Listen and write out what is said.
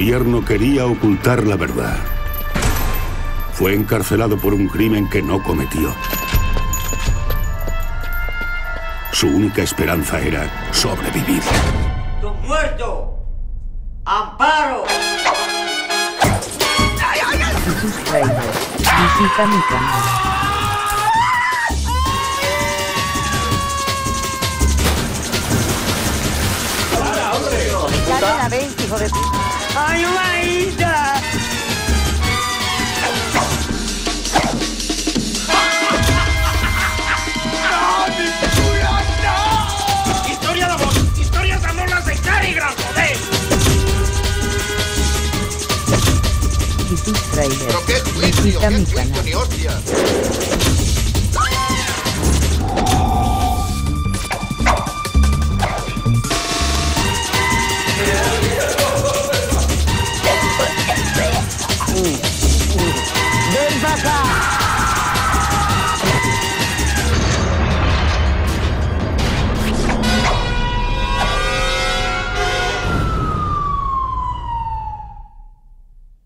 gobierno quería ocultar la verdad. Fue encarcelado por un crimen que no cometió. Su única esperanza era sobrevivir. ¡Los muertos! ¡Amparo! Suscribe. Visita mi canal. Dale la vez, hijo de... ¡Ay, Maíta! ¡Historia de amor! ¡Historias de amor las de Grant, joder! Suscribe. Pero qué juicio, qué mi juicio, canal. ni hostia. Gaza.